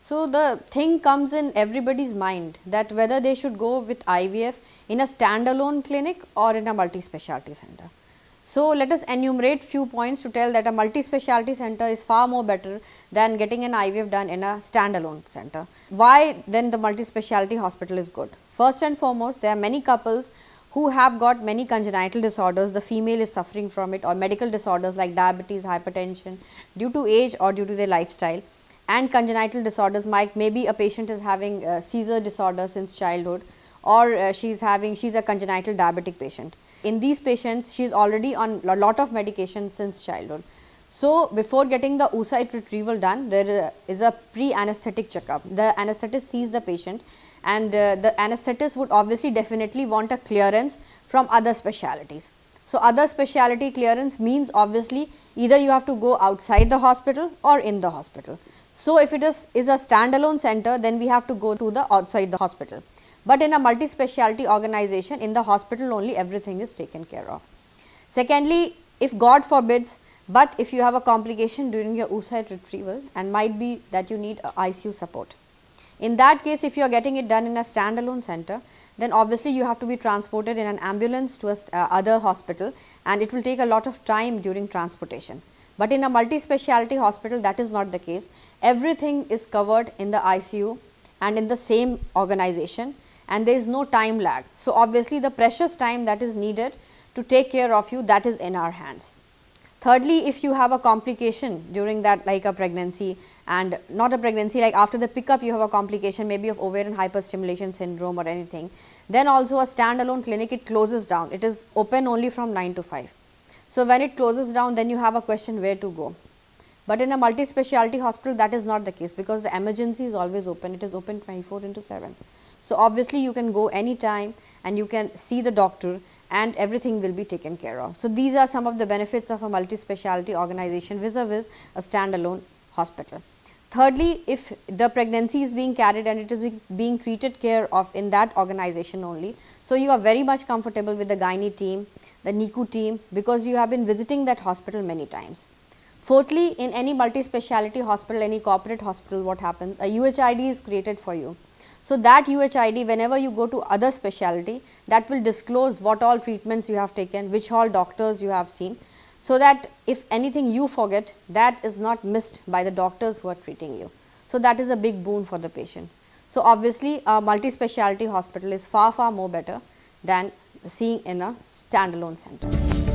So, the thing comes in everybody's mind that whether they should go with IVF in a standalone clinic or in a multi-specialty center. So, let us enumerate few points to tell that a multi-specialty center is far more better than getting an IVF done in a standalone center. Why then the multi-specialty hospital is good? First and foremost, there are many couples who have got many congenital disorders, the female is suffering from it or medical disorders like diabetes, hypertension due to age or due to their lifestyle and congenital disorders might maybe a patient is having seizure disorder since childhood or uh, she is having she is a congenital diabetic patient in these patients she is already on a lot of medication since childhood. So, before getting the oocyte retrieval done there is a pre anesthetic checkup. The anesthetist sees the patient and uh, the anesthetist would obviously definitely want a clearance from other specialities. So, other specialty clearance means obviously either you have to go outside the hospital or in the hospital. So, if it is, is a standalone center then we have to go to the outside the hospital but in a multi-specialty organization in the hospital only everything is taken care of. Secondly, if God forbids, but if you have a complication during your oocyte retrieval and might be that you need ICU support. In that case, if you are getting it done in a standalone center, then obviously you have to be transported in an ambulance to a uh, other hospital and it will take a lot of time during transportation. But in a multi-specialty hospital that is not the case. Everything is covered in the ICU and in the same organization and there is no time lag. So, obviously, the precious time that is needed to take care of you that is in our hands. Thirdly, if you have a complication during that like a pregnancy and not a pregnancy like after the pickup you have a complication maybe of ovarian hyperstimulation syndrome or anything, then also a standalone clinic it closes down, it is open only from 9 to 5. So, when it closes down then you have a question where to go. But in a multi-specialty hospital that is not the case because the emergency is always open, it is open 24 into 7. So, obviously, you can go anytime and you can see the doctor and everything will be taken care of. So, these are some of the benefits of a multi-specialty organization vis-a-vis -a, standalone hospital. Thirdly, if the pregnancy is being carried and it is being treated care of in that organization only. So, you are very much comfortable with the gynae team, the NICU team because you have been visiting that hospital many times. Fourthly, in any multi-speciality hospital, any corporate hospital, what happens? A UHID is created for you. So, that UHID whenever you go to other specialty that will disclose what all treatments you have taken, which all doctors you have seen. So, that if anything you forget that is not missed by the doctors who are treating you. So, that is a big boon for the patient. So, obviously, a multi-specialty hospital is far far more better than seeing in a standalone center.